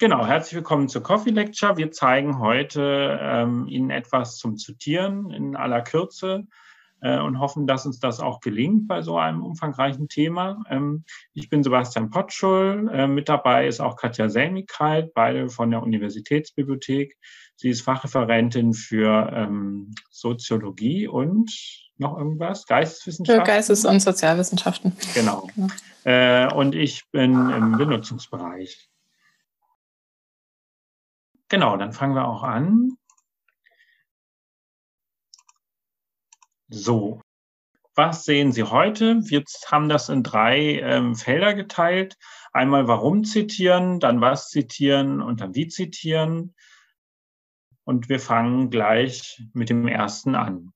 Genau, herzlich willkommen zur Coffee Lecture. Wir zeigen heute ähm, Ihnen etwas zum Zitieren in aller Kürze äh, und hoffen, dass uns das auch gelingt bei so einem umfangreichen Thema. Ähm, ich bin Sebastian Potschul. Äh, mit dabei ist auch Katja Selmigkeit, beide von der Universitätsbibliothek. Sie ist Fachreferentin für ähm, Soziologie und noch irgendwas? Geisteswissenschaften? Für Geistes- und Sozialwissenschaften. Genau. genau. Äh, und ich bin im Benutzungsbereich. Genau, dann fangen wir auch an. So, was sehen Sie heute? Wir haben das in drei ähm, Felder geteilt. Einmal warum zitieren, dann was zitieren und dann wie zitieren. Und wir fangen gleich mit dem ersten an.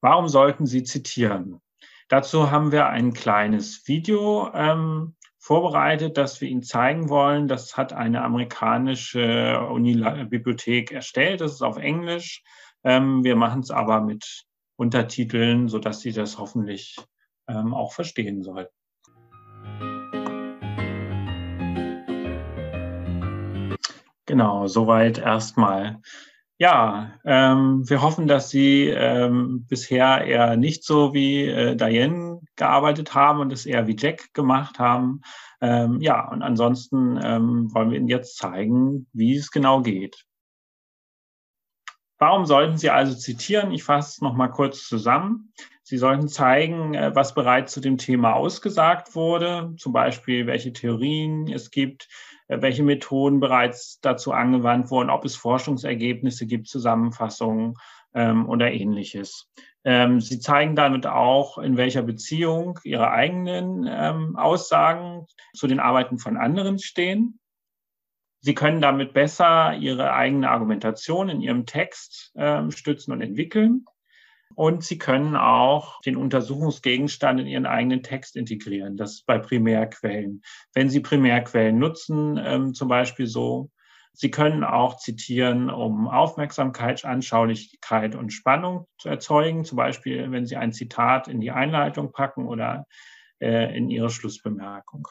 Warum sollten Sie zitieren? Dazu haben wir ein kleines Video ähm, vorbereitet, das wir Ihnen zeigen wollen. Das hat eine amerikanische Unibibliothek erstellt. Das ist auf Englisch. Ähm, wir machen es aber mit Untertiteln, sodass Sie das hoffentlich ähm, auch verstehen sollten. Genau, soweit erstmal. Ja, ähm, wir hoffen, dass Sie ähm, bisher eher nicht so wie äh, Diane gearbeitet haben und es eher wie Jack gemacht haben. Ähm, ja, und ansonsten ähm, wollen wir Ihnen jetzt zeigen, wie es genau geht. Warum sollten Sie also zitieren? Ich fasse es nochmal kurz zusammen. Sie sollten zeigen, äh, was bereits zu dem Thema ausgesagt wurde, zum Beispiel welche Theorien es gibt, welche Methoden bereits dazu angewandt wurden, ob es Forschungsergebnisse gibt, Zusammenfassungen ähm, oder ähnliches. Ähm, Sie zeigen damit auch, in welcher Beziehung Ihre eigenen ähm, Aussagen zu den Arbeiten von anderen stehen. Sie können damit besser Ihre eigene Argumentation in Ihrem Text ähm, stützen und entwickeln. Und Sie können auch den Untersuchungsgegenstand in Ihren eigenen Text integrieren. Das bei Primärquellen. Wenn Sie Primärquellen nutzen, ähm, zum Beispiel so, Sie können auch zitieren, um Aufmerksamkeit, Anschaulichkeit und Spannung zu erzeugen. Zum Beispiel, wenn Sie ein Zitat in die Einleitung packen oder äh, in Ihre Schlussbemerkung.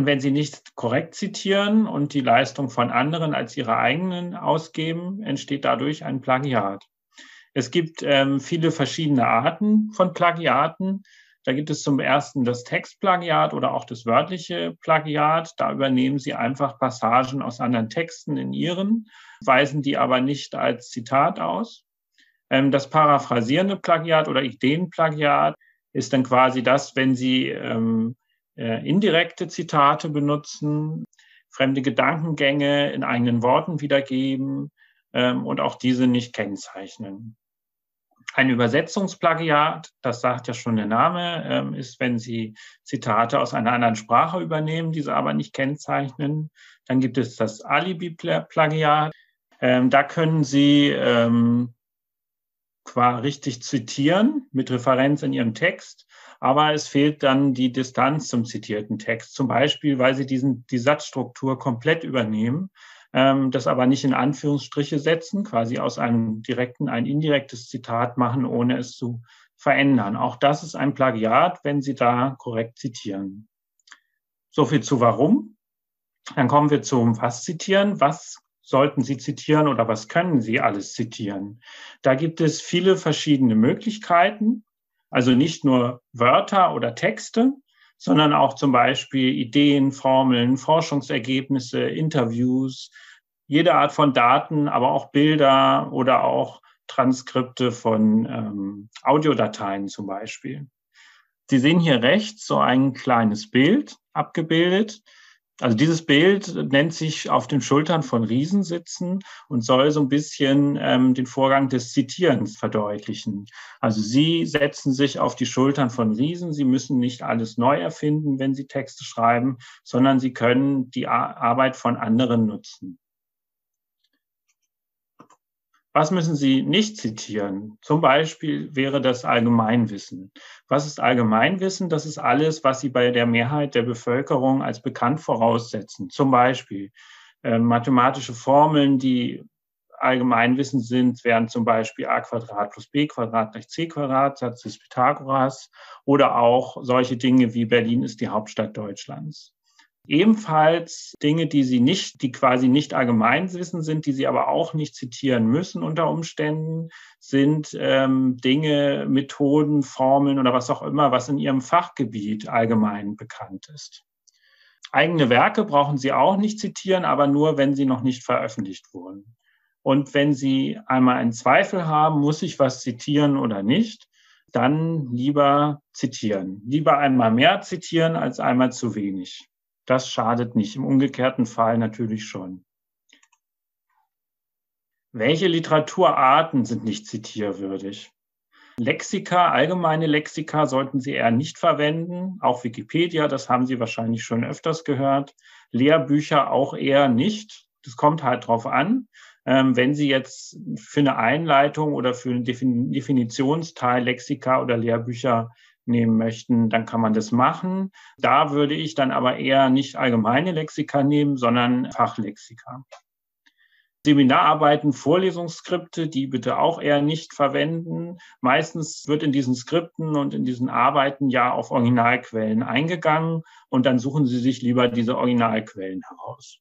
Und wenn Sie nicht korrekt zitieren und die Leistung von anderen als Ihre eigenen ausgeben, entsteht dadurch ein Plagiat. Es gibt ähm, viele verschiedene Arten von Plagiaten. Da gibt es zum ersten das Textplagiat oder auch das wörtliche Plagiat. Da übernehmen Sie einfach Passagen aus anderen Texten in Ihren, weisen die aber nicht als Zitat aus. Ähm, das paraphrasierende Plagiat oder Ideenplagiat ist dann quasi das, wenn Sie ähm, äh, indirekte Zitate benutzen, fremde Gedankengänge in eigenen Worten wiedergeben ähm, und auch diese nicht kennzeichnen. Ein Übersetzungsplagiat, das sagt ja schon der Name, ähm, ist, wenn Sie Zitate aus einer anderen Sprache übernehmen, diese aber nicht kennzeichnen. Dann gibt es das Alibi-Plagiat. Ähm, da können Sie qua richtig zitieren mit Referenz in Ihrem Text, aber es fehlt dann die Distanz zum zitierten Text, zum Beispiel, weil Sie diesen, die Satzstruktur komplett übernehmen, ähm, das aber nicht in Anführungsstriche setzen, quasi aus einem direkten ein indirektes Zitat machen, ohne es zu verändern. Auch das ist ein Plagiat, wenn Sie da korrekt zitieren. So viel zu warum. Dann kommen wir zum was zitieren. Was sollten Sie zitieren oder was können Sie alles zitieren? Da gibt es viele verschiedene Möglichkeiten. Also nicht nur Wörter oder Texte, sondern auch zum Beispiel Ideen, Formeln, Forschungsergebnisse, Interviews, jede Art von Daten, aber auch Bilder oder auch Transkripte von ähm, Audiodateien zum Beispiel. Sie sehen hier rechts so ein kleines Bild abgebildet. Also dieses Bild nennt sich auf den Schultern von Riesen sitzen und soll so ein bisschen ähm, den Vorgang des Zitierens verdeutlichen. Also Sie setzen sich auf die Schultern von Riesen. Sie müssen nicht alles neu erfinden, wenn Sie Texte schreiben, sondern Sie können die Arbeit von anderen nutzen. Was müssen Sie nicht zitieren? Zum Beispiel wäre das Allgemeinwissen. Was ist Allgemeinwissen? Das ist alles, was Sie bei der Mehrheit der Bevölkerung als bekannt voraussetzen. Zum Beispiel äh, mathematische Formeln, die Allgemeinwissen sind, wären zum Beispiel a Quadrat plus b Quadrat gleich c Quadrat, Satz des Pythagoras oder auch solche Dinge wie Berlin ist die Hauptstadt Deutschlands. Ebenfalls Dinge, die sie nicht, die quasi nicht Allgemeinwissen sind, die sie aber auch nicht zitieren müssen unter Umständen, sind ähm, Dinge, Methoden, Formeln oder was auch immer, was in ihrem Fachgebiet allgemein bekannt ist. Eigene Werke brauchen Sie auch nicht zitieren, aber nur, wenn sie noch nicht veröffentlicht wurden. Und wenn Sie einmal einen Zweifel haben, muss ich was zitieren oder nicht, dann lieber zitieren. Lieber einmal mehr zitieren als einmal zu wenig. Das schadet nicht, im umgekehrten Fall natürlich schon. Welche Literaturarten sind nicht zitierwürdig? Lexika, allgemeine Lexika sollten Sie eher nicht verwenden. Auch Wikipedia, das haben Sie wahrscheinlich schon öfters gehört. Lehrbücher auch eher nicht. Das kommt halt drauf an. Ähm, wenn Sie jetzt für eine Einleitung oder für einen Definitionsteil Lexika oder Lehrbücher nehmen möchten, dann kann man das machen. Da würde ich dann aber eher nicht allgemeine Lexika nehmen, sondern Fachlexika. Seminararbeiten, Vorlesungsskripte, die bitte auch eher nicht verwenden. Meistens wird in diesen Skripten und in diesen Arbeiten ja auf Originalquellen eingegangen und dann suchen Sie sich lieber diese Originalquellen heraus.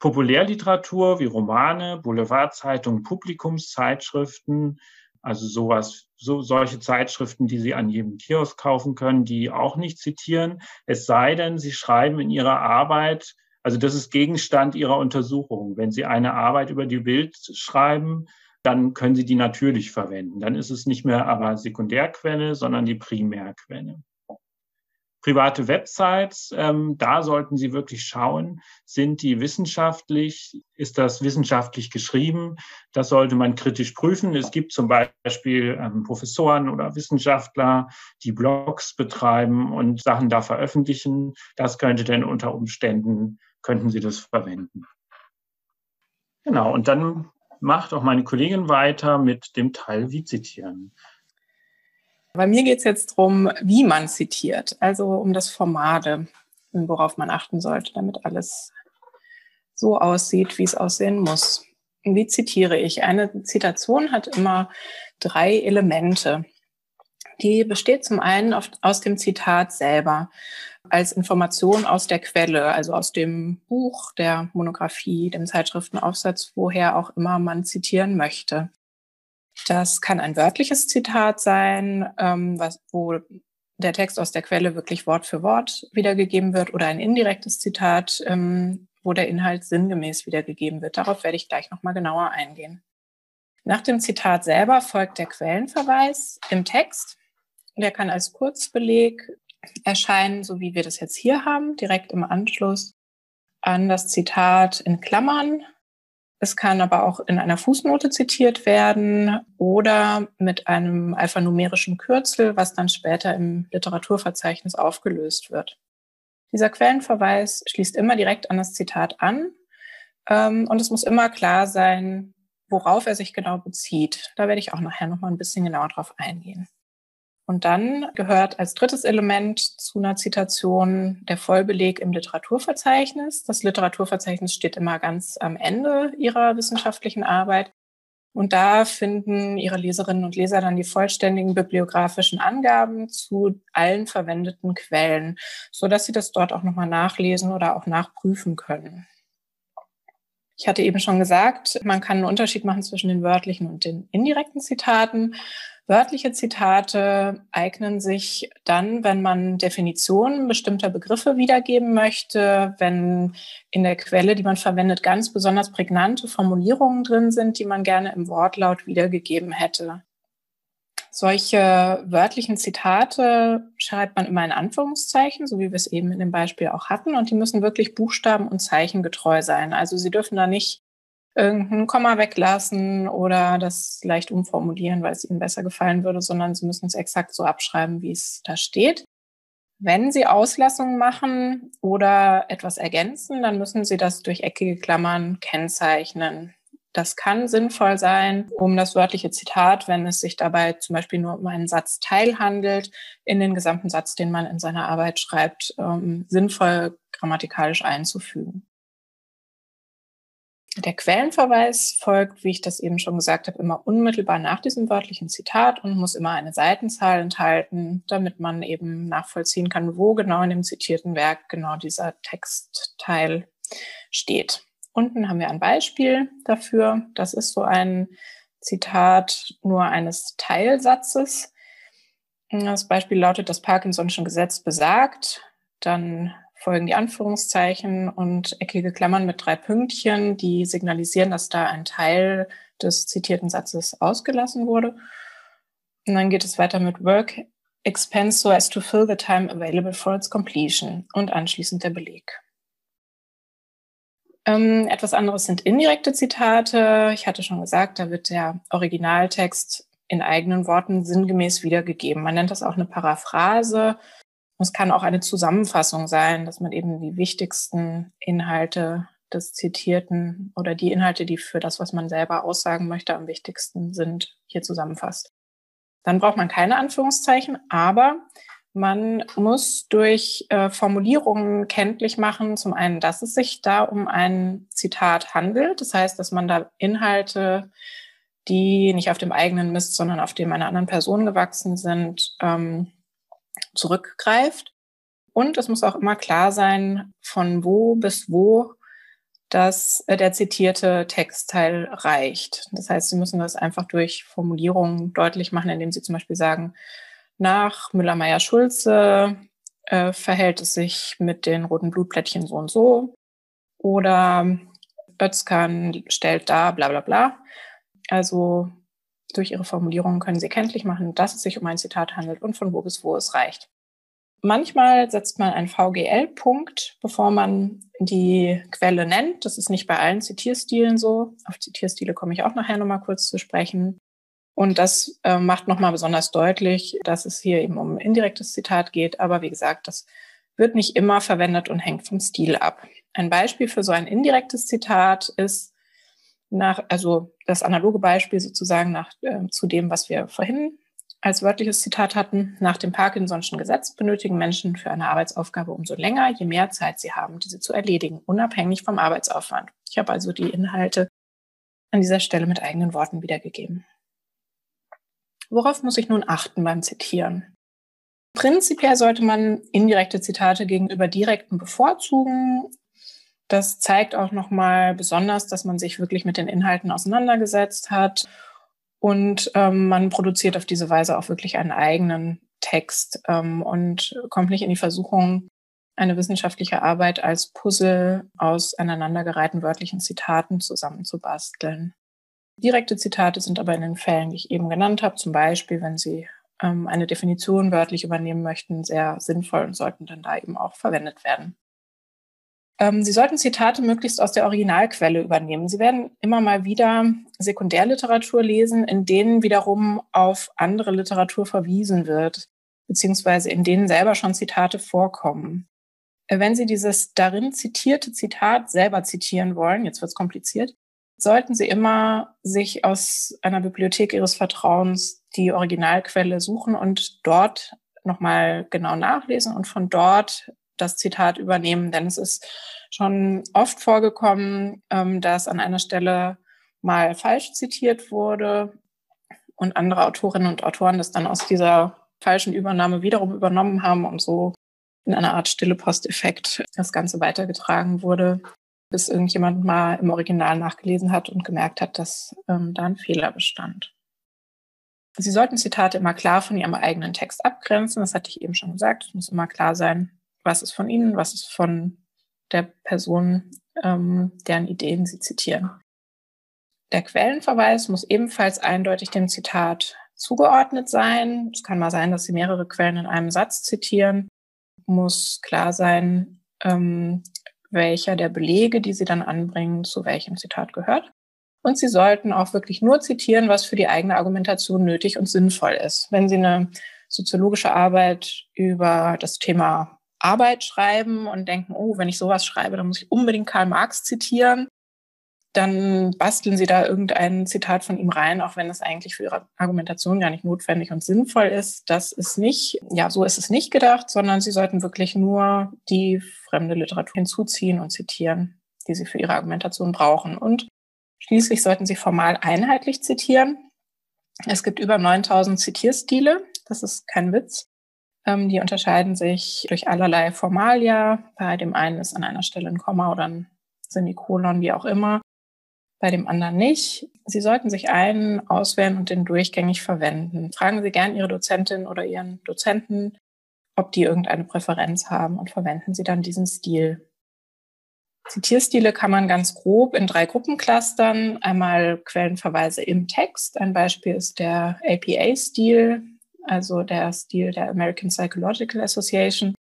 Populärliteratur wie Romane, Boulevardzeitungen, Publikumszeitschriften, also sowas, so, solche Zeitschriften, die Sie an jedem Kiosk kaufen können, die auch nicht zitieren. Es sei denn, Sie schreiben in Ihrer Arbeit, also das ist Gegenstand Ihrer Untersuchung. Wenn Sie eine Arbeit über die Bild schreiben, dann können Sie die natürlich verwenden. Dann ist es nicht mehr aber Sekundärquelle, sondern die Primärquelle. Private Websites, ähm, da sollten Sie wirklich schauen, sind die wissenschaftlich, ist das wissenschaftlich geschrieben? Das sollte man kritisch prüfen. Es gibt zum Beispiel ähm, Professoren oder Wissenschaftler, die Blogs betreiben und Sachen da veröffentlichen. Das könnte denn unter Umständen, könnten Sie das verwenden. Genau, und dann macht auch meine Kollegin weiter mit dem Teil Wie zitieren. Bei mir geht es jetzt darum, wie man zitiert, also um das Formale, worauf man achten sollte, damit alles so aussieht, wie es aussehen muss. Wie zitiere ich? Eine Zitation hat immer drei Elemente. Die besteht zum einen aus dem Zitat selber als Information aus der Quelle, also aus dem Buch, der Monographie, dem Zeitschriftenaufsatz, woher auch immer man zitieren möchte. Das kann ein wörtliches Zitat sein, ähm, was, wo der Text aus der Quelle wirklich Wort für Wort wiedergegeben wird oder ein indirektes Zitat, ähm, wo der Inhalt sinngemäß wiedergegeben wird. Darauf werde ich gleich nochmal genauer eingehen. Nach dem Zitat selber folgt der Quellenverweis im Text. Der kann als Kurzbeleg erscheinen, so wie wir das jetzt hier haben, direkt im Anschluss an das Zitat in Klammern es kann aber auch in einer Fußnote zitiert werden oder mit einem alphanumerischen Kürzel, was dann später im Literaturverzeichnis aufgelöst wird. Dieser Quellenverweis schließt immer direkt an das Zitat an ähm, und es muss immer klar sein, worauf er sich genau bezieht. Da werde ich auch nachher noch mal ein bisschen genauer drauf eingehen. Und dann gehört als drittes Element zu einer Zitation der Vollbeleg im Literaturverzeichnis. Das Literaturverzeichnis steht immer ganz am Ende Ihrer wissenschaftlichen Arbeit. Und da finden Ihre Leserinnen und Leser dann die vollständigen bibliografischen Angaben zu allen verwendeten Quellen, so dass Sie das dort auch nochmal nachlesen oder auch nachprüfen können. Ich hatte eben schon gesagt, man kann einen Unterschied machen zwischen den wörtlichen und den indirekten Zitaten. Wörtliche Zitate eignen sich dann, wenn man Definitionen bestimmter Begriffe wiedergeben möchte, wenn in der Quelle, die man verwendet, ganz besonders prägnante Formulierungen drin sind, die man gerne im Wortlaut wiedergegeben hätte. Solche wörtlichen Zitate schreibt man immer in Anführungszeichen, so wie wir es eben in dem Beispiel auch hatten, und die müssen wirklich Buchstaben und Zeichen getreu sein. Also sie dürfen da nicht irgendein Komma weglassen oder das leicht umformulieren, weil es ihnen besser gefallen würde, sondern sie müssen es exakt so abschreiben, wie es da steht. Wenn Sie Auslassungen machen oder etwas ergänzen, dann müssen Sie das durch eckige Klammern kennzeichnen. Das kann sinnvoll sein, um das wörtliche Zitat, wenn es sich dabei zum Beispiel nur um einen Satzteil handelt, in den gesamten Satz, den man in seiner Arbeit schreibt, ähm, sinnvoll grammatikalisch einzufügen. Der Quellenverweis folgt, wie ich das eben schon gesagt habe, immer unmittelbar nach diesem wörtlichen Zitat und muss immer eine Seitenzahl enthalten, damit man eben nachvollziehen kann, wo genau in dem zitierten Werk genau dieser Textteil steht. Unten haben wir ein Beispiel dafür. Das ist so ein Zitat nur eines Teilsatzes. Das Beispiel lautet, das Parkinson'sche Gesetz besagt, dann folgen die Anführungszeichen und eckige Klammern mit drei Pünktchen, die signalisieren, dass da ein Teil des zitierten Satzes ausgelassen wurde. Und dann geht es weiter mit Work expense so as to fill the time available for its completion und anschließend der Beleg. Ähm, etwas anderes sind indirekte Zitate. Ich hatte schon gesagt, da wird der Originaltext in eigenen Worten sinngemäß wiedergegeben. Man nennt das auch eine Paraphrase. Es kann auch eine Zusammenfassung sein, dass man eben die wichtigsten Inhalte des Zitierten oder die Inhalte, die für das, was man selber aussagen möchte, am wichtigsten sind, hier zusammenfasst. Dann braucht man keine Anführungszeichen, aber man muss durch äh, Formulierungen kenntlich machen, zum einen, dass es sich da um ein Zitat handelt. Das heißt, dass man da Inhalte, die nicht auf dem eigenen Mist, sondern auf dem einer anderen Person gewachsen sind, ähm, zurückgreift. Und es muss auch immer klar sein, von wo bis wo das, äh, der zitierte Textteil reicht. Das heißt, Sie müssen das einfach durch Formulierungen deutlich machen, indem Sie zum Beispiel sagen, nach Müller-Meyer-Schulze äh, verhält es sich mit den roten Blutplättchen so und so. Oder Özkan stellt da bla bla bla. Also durch ihre Formulierungen können Sie kenntlich machen, dass es sich um ein Zitat handelt und von wo bis wo es reicht. Manchmal setzt man einen VGL-Punkt, bevor man die Quelle nennt. Das ist nicht bei allen Zitierstilen so. Auf Zitierstile komme ich auch nachher nochmal kurz zu sprechen. Und das äh, macht nochmal besonders deutlich, dass es hier eben um ein indirektes Zitat geht. Aber wie gesagt, das wird nicht immer verwendet und hängt vom Stil ab. Ein Beispiel für so ein indirektes Zitat ist nach, also das analoge Beispiel sozusagen nach, äh, zu dem, was wir vorhin als wörtliches Zitat hatten, nach dem Parkinson'schen Gesetz benötigen Menschen für eine Arbeitsaufgabe umso länger, je mehr Zeit sie haben, diese zu erledigen, unabhängig vom Arbeitsaufwand. Ich habe also die Inhalte an dieser Stelle mit eigenen Worten wiedergegeben. Worauf muss ich nun achten beim Zitieren? Prinzipiell sollte man indirekte Zitate gegenüber direkten bevorzugen. Das zeigt auch nochmal besonders, dass man sich wirklich mit den Inhalten auseinandergesetzt hat und ähm, man produziert auf diese Weise auch wirklich einen eigenen Text ähm, und kommt nicht in die Versuchung, eine wissenschaftliche Arbeit als Puzzle aus aneinandergereihten wörtlichen Zitaten zusammenzubasteln. Direkte Zitate sind aber in den Fällen, die ich eben genannt habe, zum Beispiel, wenn Sie ähm, eine Definition wörtlich übernehmen möchten, sehr sinnvoll und sollten dann da eben auch verwendet werden. Ähm, Sie sollten Zitate möglichst aus der Originalquelle übernehmen. Sie werden immer mal wieder Sekundärliteratur lesen, in denen wiederum auf andere Literatur verwiesen wird, beziehungsweise in denen selber schon Zitate vorkommen. Äh, wenn Sie dieses darin zitierte Zitat selber zitieren wollen, jetzt wird es kompliziert, sollten Sie immer sich aus einer Bibliothek Ihres Vertrauens die Originalquelle suchen und dort nochmal genau nachlesen und von dort das Zitat übernehmen, denn es ist schon oft vorgekommen, ähm, dass an einer Stelle mal falsch zitiert wurde und andere Autorinnen und Autoren das dann aus dieser falschen Übernahme wiederum übernommen haben und so in einer Art stille Posteffekt das Ganze weitergetragen wurde, bis irgendjemand mal im Original nachgelesen hat und gemerkt hat, dass ähm, da ein Fehler bestand. Sie sollten Zitate immer klar von Ihrem eigenen Text abgrenzen. Das hatte ich eben schon gesagt. Es muss immer klar sein, was ist von Ihnen, was ist von der Person, ähm, deren Ideen Sie zitieren. Der Quellenverweis muss ebenfalls eindeutig dem Zitat zugeordnet sein. Es kann mal sein, dass Sie mehrere Quellen in einem Satz zitieren. Muss klar sein, ähm, welcher der Belege, die Sie dann anbringen, zu welchem Zitat gehört. Und Sie sollten auch wirklich nur zitieren, was für die eigene Argumentation nötig und sinnvoll ist. Wenn Sie eine soziologische Arbeit über das Thema Arbeit schreiben und denken, oh, wenn ich sowas schreibe, dann muss ich unbedingt Karl Marx zitieren. Dann basteln sie da irgendein Zitat von ihm rein, auch wenn es eigentlich für ihre Argumentation gar nicht notwendig und sinnvoll ist. Das ist nicht, ja, so ist es nicht gedacht, sondern sie sollten wirklich nur die fremde Literatur hinzuziehen und zitieren, die Sie für Ihre Argumentation brauchen. Und schließlich sollten Sie formal einheitlich zitieren. Es gibt über 9000 Zitierstile. Das ist kein Witz. Ähm, die unterscheiden sich durch allerlei Formalia. Bei dem einen ist an einer Stelle ein Komma oder ein Semikolon, wie auch immer. Bei dem anderen nicht. Sie sollten sich einen auswählen und den durchgängig verwenden. Fragen Sie gern Ihre Dozentin oder Ihren Dozenten, ob die irgendeine Präferenz haben und verwenden Sie dann diesen Stil. Zitierstile kann man ganz grob in drei Gruppen clustern. Einmal Quellenverweise im Text. Ein Beispiel ist der APA-Stil, also der Stil der American Psychological Association.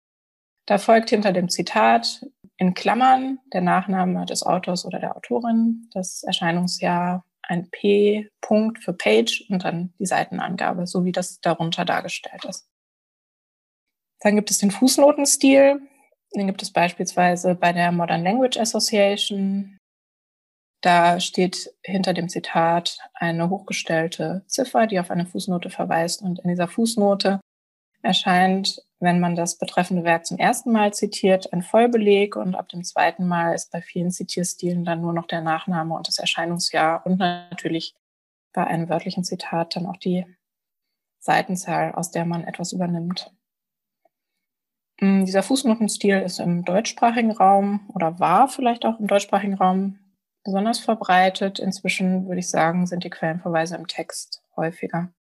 Da folgt hinter dem Zitat in Klammern der Nachname des Autors oder der Autorin, das Erscheinungsjahr, ein P-Punkt für Page und dann die Seitenangabe, so wie das darunter dargestellt ist. Dann gibt es den Fußnotenstil. Den gibt es beispielsweise bei der Modern Language Association. Da steht hinter dem Zitat eine hochgestellte Ziffer, die auf eine Fußnote verweist. Und in dieser Fußnote erscheint, wenn man das betreffende Werk zum ersten Mal zitiert, ein Vollbeleg und ab dem zweiten Mal ist bei vielen Zitierstilen dann nur noch der Nachname und das Erscheinungsjahr und natürlich bei einem wörtlichen Zitat dann auch die Seitenzahl, aus der man etwas übernimmt. Mm, dieser Fußnotenstil ist im deutschsprachigen Raum oder war vielleicht auch im deutschsprachigen Raum besonders verbreitet. Inzwischen würde ich sagen, sind die Quellenverweise im Text häufiger.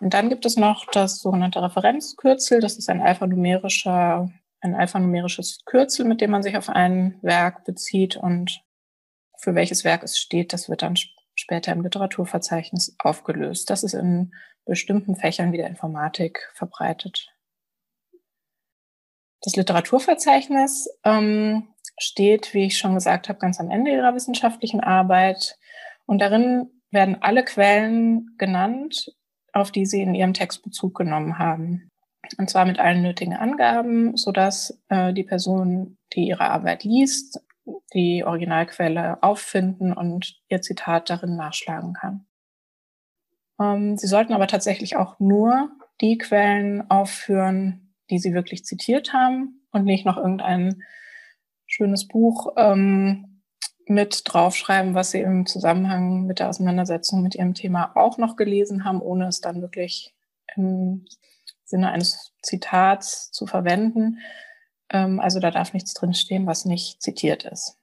Und dann gibt es noch das sogenannte Referenzkürzel. Das ist ein alphanumerischer, ein alphanumerisches Kürzel, mit dem man sich auf ein Werk bezieht und für welches Werk es steht. Das wird dann später im Literaturverzeichnis aufgelöst. Das ist in bestimmten Fächern wie der Informatik verbreitet. Das Literaturverzeichnis ähm, steht, wie ich schon gesagt habe, ganz am Ende ihrer wissenschaftlichen Arbeit. Und darin werden alle Quellen genannt, auf die sie in ihrem Text Bezug genommen haben. Und zwar mit allen nötigen Angaben, sodass äh, die Person, die ihre Arbeit liest, die Originalquelle auffinden und ihr Zitat darin nachschlagen kann. Ähm, sie sollten aber tatsächlich auch nur die Quellen aufführen, die sie wirklich zitiert haben und nicht noch irgendein schönes Buch ähm, mit draufschreiben, was Sie im Zusammenhang mit der Auseinandersetzung mit Ihrem Thema auch noch gelesen haben, ohne es dann wirklich im Sinne eines Zitats zu verwenden. Ähm, also da darf nichts drinstehen, was nicht zitiert ist.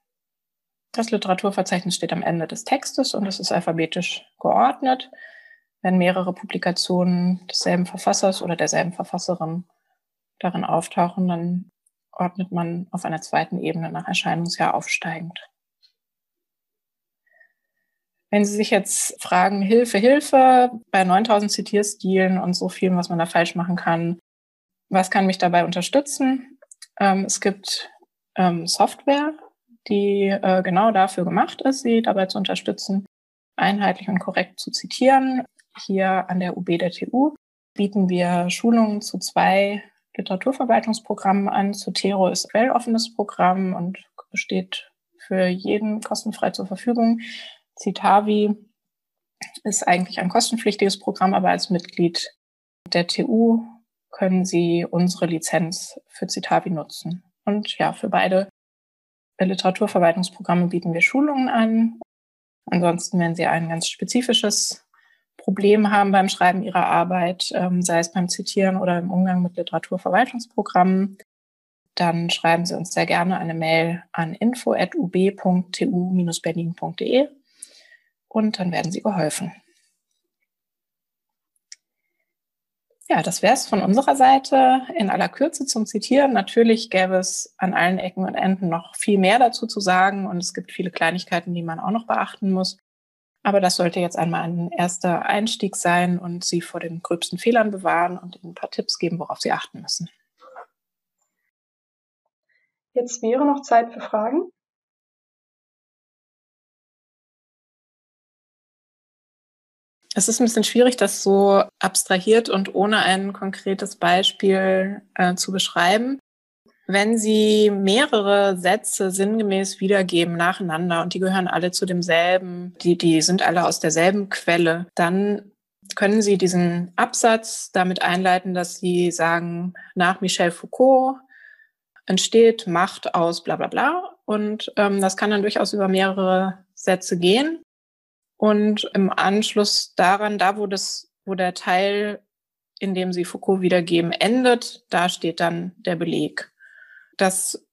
Das Literaturverzeichnis steht am Ende des Textes und es ist alphabetisch geordnet. Wenn mehrere Publikationen desselben Verfassers oder derselben Verfasserin darin auftauchen, dann ordnet man auf einer zweiten Ebene nach Erscheinungsjahr aufsteigend. Wenn Sie sich jetzt fragen, Hilfe, Hilfe, bei 9000 Zitierstilen und so viel, was man da falsch machen kann, was kann mich dabei unterstützen? Ähm, es gibt ähm, Software, die äh, genau dafür gemacht ist, Sie dabei zu unterstützen, einheitlich und korrekt zu zitieren. Hier an der UB der TU bieten wir Schulungen zu zwei Literaturverwaltungsprogramm an. Zotero ist quelloffenes Programm und besteht für jeden kostenfrei zur Verfügung. Citavi ist eigentlich ein kostenpflichtiges Programm, aber als Mitglied der TU können Sie unsere Lizenz für Citavi nutzen. Und ja, für beide Literaturverwaltungsprogramme bieten wir Schulungen an. Ansonsten, wenn Sie ein ganz spezifisches Probleme haben beim Schreiben ihrer Arbeit, ähm, sei es beim Zitieren oder im Umgang mit Literaturverwaltungsprogrammen, dann schreiben Sie uns sehr gerne eine Mail an info.ub.tu-berlin.de und dann werden Sie geholfen. Ja, das wäre es von unserer Seite in aller Kürze zum Zitieren. Natürlich gäbe es an allen Ecken und Enden noch viel mehr dazu zu sagen und es gibt viele Kleinigkeiten, die man auch noch beachten muss. Aber das sollte jetzt einmal ein erster Einstieg sein und Sie vor den gröbsten Fehlern bewahren und Ihnen ein paar Tipps geben, worauf Sie achten müssen. Jetzt wäre noch Zeit für Fragen. Es ist ein bisschen schwierig, das so abstrahiert und ohne ein konkretes Beispiel äh, zu beschreiben. Wenn Sie mehrere Sätze sinngemäß wiedergeben nacheinander und die gehören alle zu demselben, die, die sind alle aus derselben Quelle, dann können Sie diesen Absatz damit einleiten, dass Sie sagen, nach Michel Foucault entsteht Macht aus bla bla bla und ähm, das kann dann durchaus über mehrere Sätze gehen. Und im Anschluss daran, da wo das, wo der Teil, in dem Sie Foucault wiedergeben, endet, da steht dann der Beleg. Das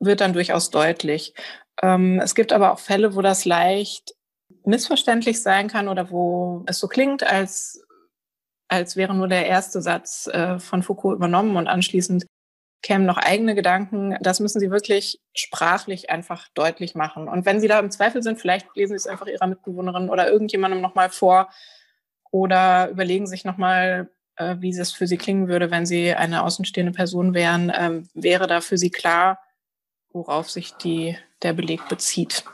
wird dann durchaus deutlich. Ähm, es gibt aber auch Fälle, wo das leicht missverständlich sein kann oder wo es so klingt, als, als wäre nur der erste Satz äh, von Foucault übernommen und anschließend kämen noch eigene Gedanken. Das müssen Sie wirklich sprachlich einfach deutlich machen. Und wenn Sie da im Zweifel sind, vielleicht lesen Sie es einfach Ihrer Mitbewohnerin oder irgendjemandem nochmal vor oder überlegen sich nochmal, äh, wie es für Sie klingen würde, wenn Sie eine außenstehende Person wären. Ähm, wäre da für Sie klar, worauf sich die, der Beleg bezieht?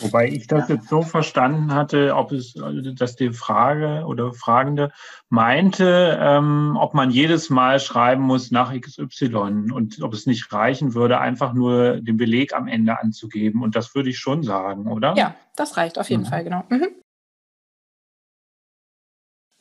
Wobei ich das jetzt so verstanden hatte, ob es, dass die Frage oder Fragende meinte, ähm, ob man jedes Mal schreiben muss nach XY und ob es nicht reichen würde, einfach nur den Beleg am Ende anzugeben. Und das würde ich schon sagen, oder? Ja, das reicht auf jeden mhm. Fall, genau. Mhm.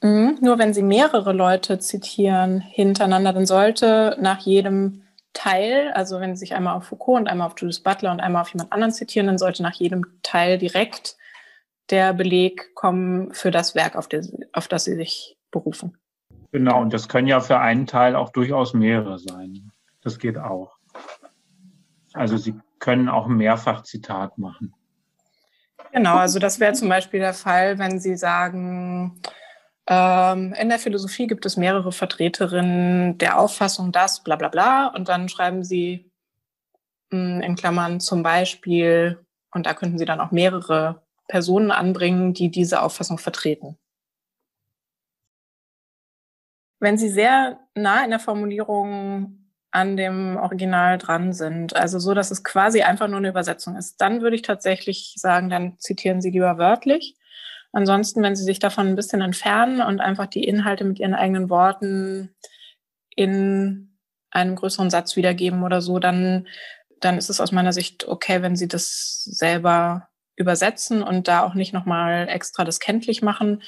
Mhm. Nur wenn Sie mehrere Leute zitieren hintereinander, dann sollte nach jedem Teil, also wenn Sie sich einmal auf Foucault und einmal auf Judith Butler und einmal auf jemand anderen zitieren, dann sollte nach jedem Teil direkt der Beleg kommen für das Werk, auf, der, auf das Sie sich berufen. Genau, und das können ja für einen Teil auch durchaus mehrere sein. Das geht auch. Also Sie können auch mehrfach Zitat machen. Genau, also das wäre zum Beispiel der Fall, wenn Sie sagen, in der Philosophie gibt es mehrere Vertreterinnen der Auffassung, dass bla bla bla. Und dann schreiben sie hm, in Klammern zum Beispiel, und da könnten sie dann auch mehrere Personen anbringen, die diese Auffassung vertreten. Wenn Sie sehr nah in der Formulierung an dem Original dran sind, also so, dass es quasi einfach nur eine Übersetzung ist, dann würde ich tatsächlich sagen, dann zitieren Sie lieber wörtlich. Ansonsten, wenn Sie sich davon ein bisschen entfernen und einfach die Inhalte mit Ihren eigenen Worten in einem größeren Satz wiedergeben oder so, dann, dann ist es aus meiner Sicht okay, wenn Sie das selber übersetzen und da auch nicht nochmal extra das kenntlich machen,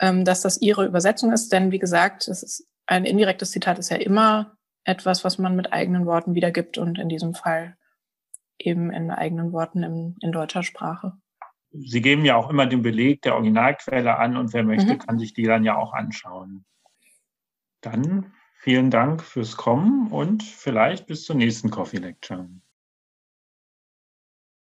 ähm, dass das Ihre Übersetzung ist. Denn wie gesagt, es ist ein indirektes Zitat ist ja immer etwas, was man mit eigenen Worten wiedergibt und in diesem Fall eben in eigenen Worten in, in deutscher Sprache. Sie geben ja auch immer den Beleg der Originalquelle an und wer möchte, mhm. kann sich die dann ja auch anschauen. Dann vielen Dank fürs Kommen und vielleicht bis zur nächsten Coffee Lecture.